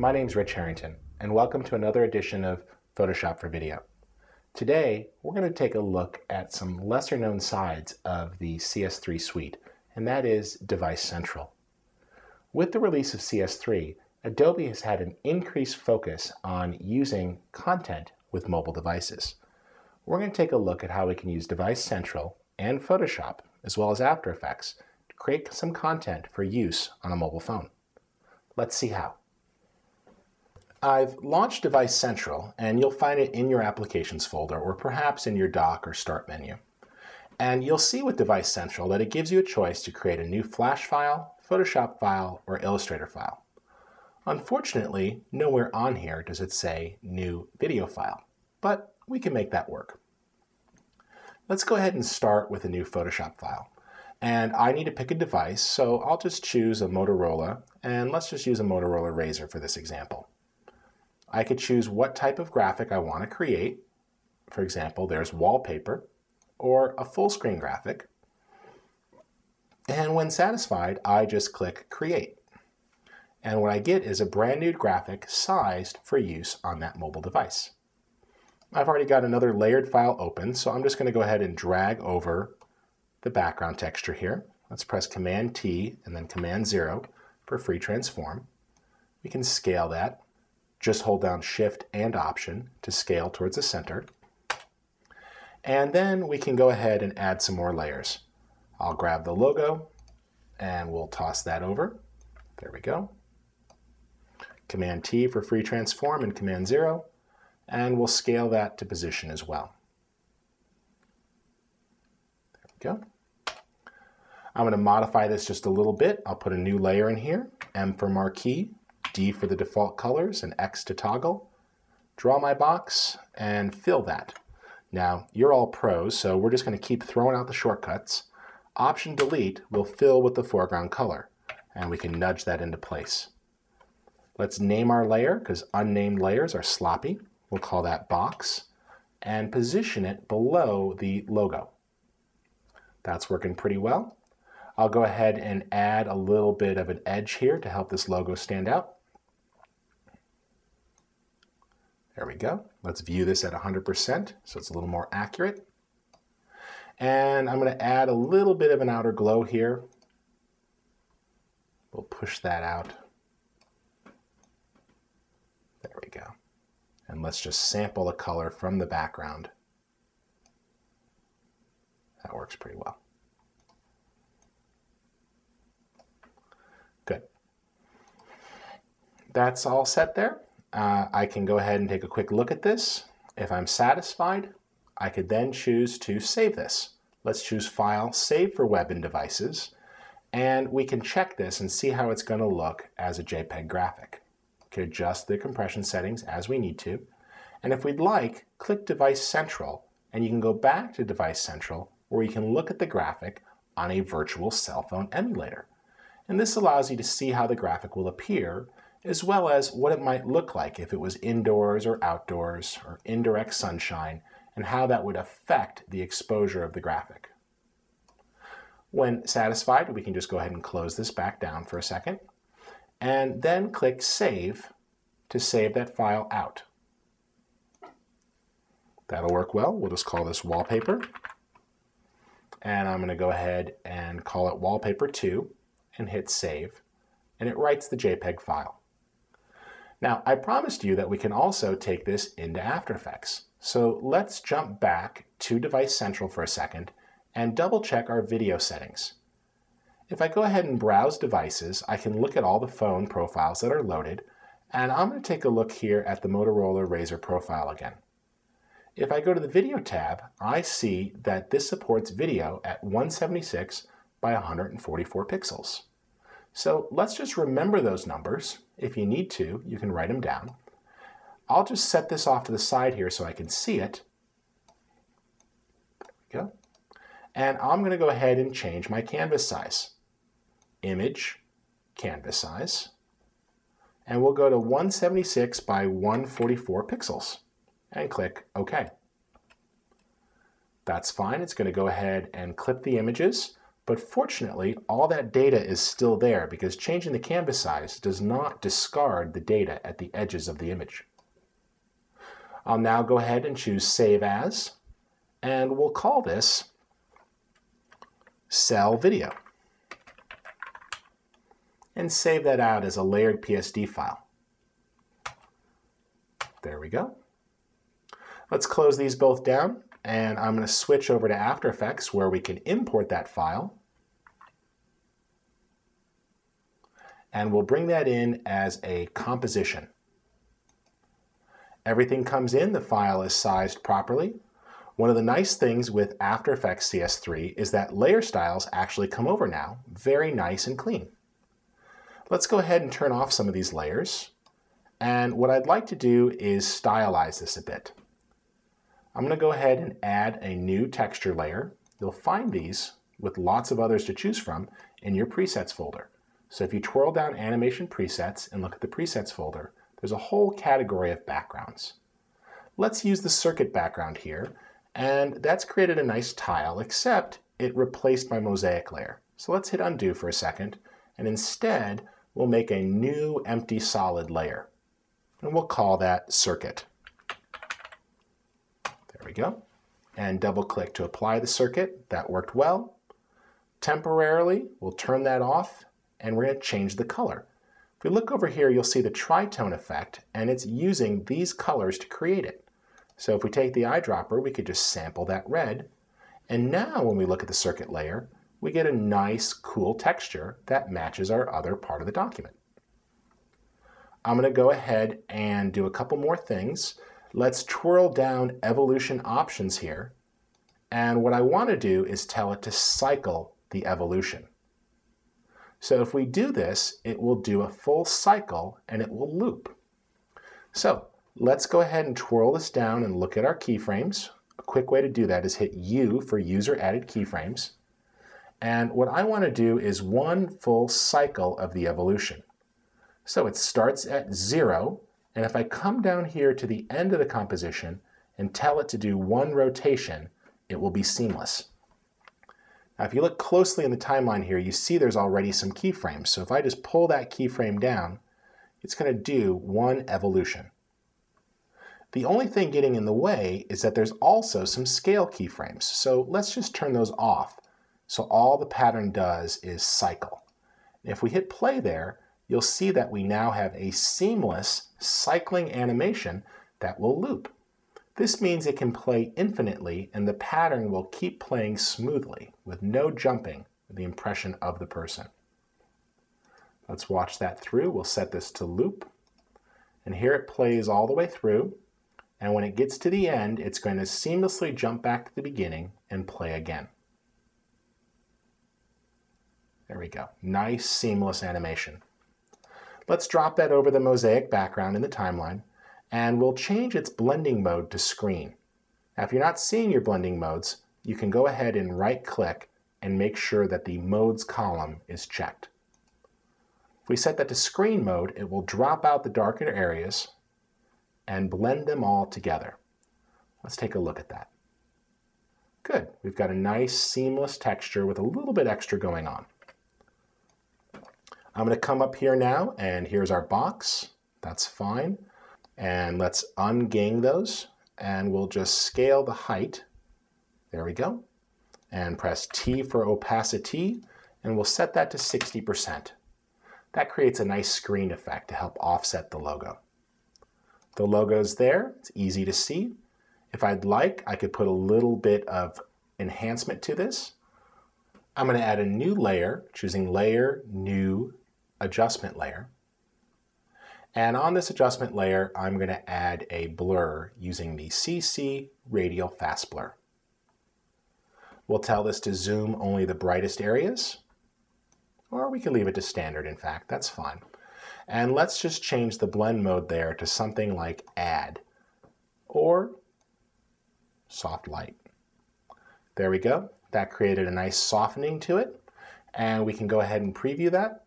My name's Rich Harrington, and welcome to another edition of Photoshop for Video. Today, we're going to take a look at some lesser known sides of the CS3 suite, and that is Device Central. With the release of CS3, Adobe has had an increased focus on using content with mobile devices. We're going to take a look at how we can use Device Central and Photoshop, as well as After Effects, to create some content for use on a mobile phone. Let's see how. I've launched Device Central, and you'll find it in your Applications folder or perhaps in your Dock or Start menu. And you'll see with Device Central that it gives you a choice to create a new Flash file, Photoshop file, or Illustrator file. Unfortunately, nowhere on here does it say New Video File, but we can make that work. Let's go ahead and start with a new Photoshop file. And I need to pick a device, so I'll just choose a Motorola, and let's just use a Motorola Razr for this example. I could choose what type of graphic I want to create. For example, there's wallpaper, or a full screen graphic. And when satisfied, I just click Create. And what I get is a brand new graphic sized for use on that mobile device. I've already got another layered file open, so I'm just going to go ahead and drag over the background texture here. Let's press Command T and then Command 0 for free transform. We can scale that. Just hold down Shift and Option to scale towards the center. And then we can go ahead and add some more layers. I'll grab the logo and we'll toss that over. There we go. Command T for free transform and Command 0. And we'll scale that to position as well. There we go. I'm going to modify this just a little bit. I'll put a new layer in here, M for marquee, D for the default colors, and X to toggle. Draw my box and fill that. Now, you're all pros, so we're just going to keep throwing out the shortcuts. Option Delete will fill with the foreground color, and we can nudge that into place. Let's name our layer, because unnamed layers are sloppy. We'll call that box, and position it below the logo. That's working pretty well. I'll go ahead and add a little bit of an edge here to help this logo stand out. There we go. Let's view this at 100% so it's a little more accurate. And I'm going to add a little bit of an outer glow here. We'll push that out. There we go. And let's just sample the color from the background. That works pretty well. Good. That's all set there. Uh, I can go ahead and take a quick look at this. If I'm satisfied, I could then choose to save this. Let's choose File, Save for Web and Devices, and we can check this and see how it's going to look as a JPEG graphic. We can adjust the compression settings as we need to, and if we'd like, click Device Central, and you can go back to Device Central where you can look at the graphic on a virtual cell phone emulator. And this allows you to see how the graphic will appear, as well as what it might look like if it was indoors or outdoors or indirect sunshine, and how that would affect the exposure of the graphic. When satisfied, we can just go ahead and close this back down for a second, and then click Save to save that file out. That'll work well. We'll just call this wallpaper and I'm going to go ahead and call it wallpaper 2 and hit save and it writes the JPEG file. Now I promised you that we can also take this into After Effects. So let's jump back to Device Central for a second and double check our video settings. If I go ahead and browse devices, I can look at all the phone profiles that are loaded and I'm going to take a look here at the Motorola Razr profile again. If I go to the Video tab, I see that this supports video at 176 by 144 pixels. So let's just remember those numbers. If you need to, you can write them down. I'll just set this off to the side here so I can see it. There we go. And I'm going to go ahead and change my canvas size. Image, canvas size. And we'll go to 176 by 144 pixels and click OK. That's fine. It's going to go ahead and clip the images, But fortunately, all that data is still there because changing the canvas size does not discard the data at the edges of the image. I'll now go ahead and choose Save As, and we'll call this Cell Video. And save that out as a layered PSD file. There we go. Let's close these both down, and I'm going to switch over to After Effects where we can import that file. And we'll bring that in as a composition. Everything comes in, the file is sized properly. One of the nice things with After Effects CS3 is that layer styles actually come over now, very nice and clean. Let's go ahead and turn off some of these layers. And what I'd like to do is stylize this a bit. I'm going to go ahead and add a new texture layer. You'll find these with lots of others to choose from in your presets folder. So if you twirl down animation presets and look at the presets folder, there's a whole category of backgrounds. Let's use the circuit background here, and that's created a nice tile, except it replaced my mosaic layer. So let's hit undo for a second, and instead we'll make a new empty solid layer. And we'll call that circuit. There we go. And double click to apply the circuit. That worked well. Temporarily, we'll turn that off and we're going to change the color. If we look over here, you'll see the tritone effect, and it's using these colors to create it. So if we take the eyedropper, we could just sample that red. And now when we look at the circuit layer, we get a nice, cool texture that matches our other part of the document. I'm going to go ahead and do a couple more things. Let's twirl down evolution options here. And what I want to do is tell it to cycle the evolution. So if we do this, it will do a full cycle and it will loop. So let's go ahead and twirl this down and look at our keyframes. A quick way to do that is hit U for user added keyframes. And what I want to do is one full cycle of the evolution. So it starts at zero, and if I come down here to the end of the composition and tell it to do one rotation, it will be seamless. Now, if you look closely in the timeline here, you see there's already some keyframes. So if I just pull that keyframe down, it's going to do one evolution. The only thing getting in the way is that there's also some scale keyframes. So let's just turn those off. So all the pattern does is cycle. If we hit play there, you'll see that we now have a seamless cycling animation that will loop. This means it can play infinitely and the pattern will keep playing smoothly with no jumping the impression of the person. Let's watch that through. We'll set this to loop. And here it plays all the way through. And when it gets to the end, it's going to seamlessly jump back to the beginning and play again. There we go. Nice seamless animation. Let's drop that over the mosaic background in the timeline and we'll change its blending mode to screen. Now, if you're not seeing your blending modes, you can go ahead and right click and make sure that the modes column is checked. If we set that to screen mode, it will drop out the darker areas and blend them all together. Let's take a look at that. Good, we've got a nice seamless texture with a little bit extra going on. I'm going to come up here now and here's our box. That's fine. And let's ungang those and we'll just scale the height. There we go. And press T for opacity and we'll set that to 60%. That creates a nice screen effect to help offset the logo. The logo's there, it's easy to see. If I'd like, I could put a little bit of enhancement to this. I'm going to add a new layer, choosing Layer, New, Adjustment Layer. And on this adjustment layer, I'm going to add a blur using the CC Radial Fast Blur. We'll tell this to zoom only the brightest areas, or we can leave it to standard, in fact, that's fine. And let's just change the blend mode there to something like add, or soft light. There we go. That created a nice softening to it, and we can go ahead and preview that.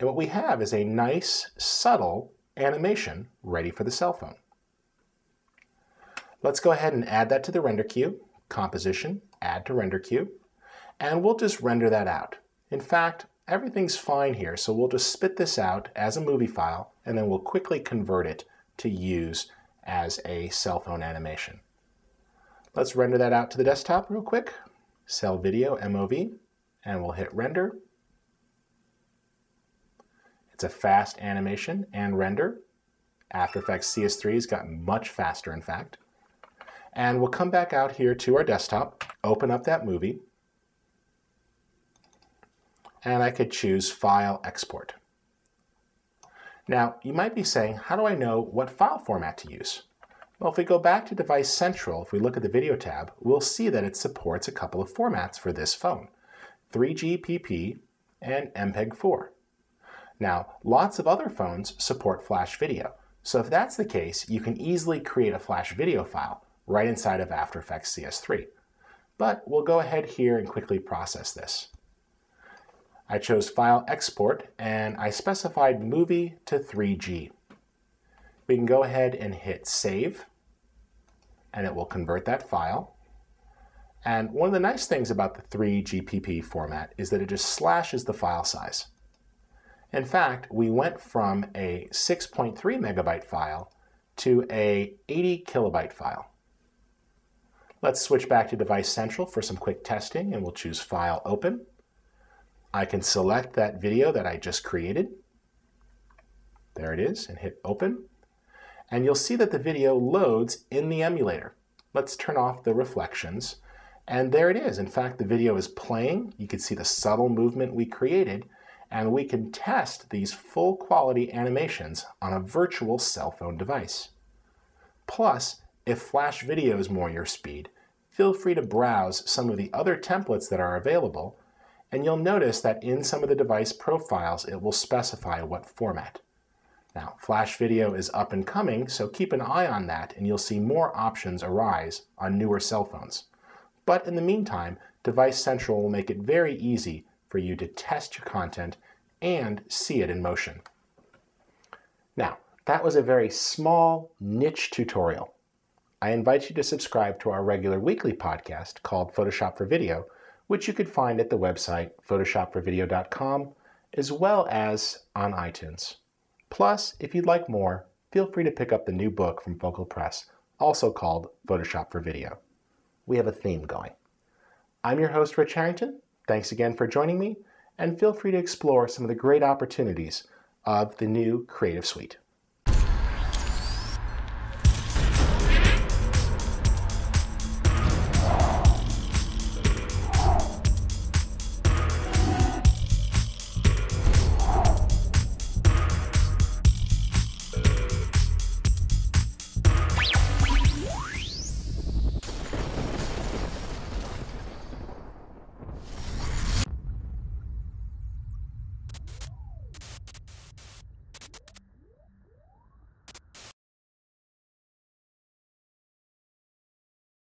And what we have is a nice, subtle animation ready for the cell phone. Let's go ahead and add that to the render queue, composition, add to render queue. And we'll just render that out. In fact, everything's fine here, so we'll just spit this out as a movie file, and then we'll quickly convert it to use as a cell phone animation. Let's render that out to the desktop real quick. Cell Video MOV, and we'll hit Render. It's a fast animation and render. After Effects CS3 has gotten much faster, in fact. And we'll come back out here to our desktop, open up that movie, and I could choose File Export. Now, you might be saying, how do I know what file format to use? Well, if we go back to Device Central, if we look at the Video tab, we'll see that it supports a couple of formats for this phone, 3GPP and MPEG-4. Now, lots of other phones support Flash Video, so if that's the case, you can easily create a Flash Video file right inside of After Effects CS3. But we'll go ahead here and quickly process this. I chose File Export and I specified Movie to 3G. We can go ahead and hit Save and it will convert that file. And one of the nice things about the 3GPP format is that it just slashes the file size. In fact, we went from a 6.3 megabyte file to a 80 kilobyte file. Let's switch back to Device Central for some quick testing and we'll choose File Open. I can select that video that I just created. There it is, and hit open. And you'll see that the video loads in the emulator. Let's turn off the reflections. And there it is. In fact, the video is playing. You can see the subtle movement we created. And we can test these full quality animations on a virtual cell phone device. Plus, if Flash Video is more your speed, feel free to browse some of the other templates that are available and you'll notice that in some of the device profiles it will specify what format. Now, Flash Video is up and coming, so keep an eye on that and you'll see more options arise on newer cell phones. But in the meantime, Device Central will make it very easy for you to test your content and see it in motion. Now, that was a very small niche tutorial. I invite you to subscribe to our regular weekly podcast called Photoshop for Video, which you could find at the website photoshopforvideo.com as well as on iTunes. Plus, if you'd like more, feel free to pick up the new book from Focal Press, also called Photoshop for Video. We have a theme going. I'm your host, Rich Harrington. Thanks again for joining me, and feel free to explore some of the great opportunities of the new Creative Suite.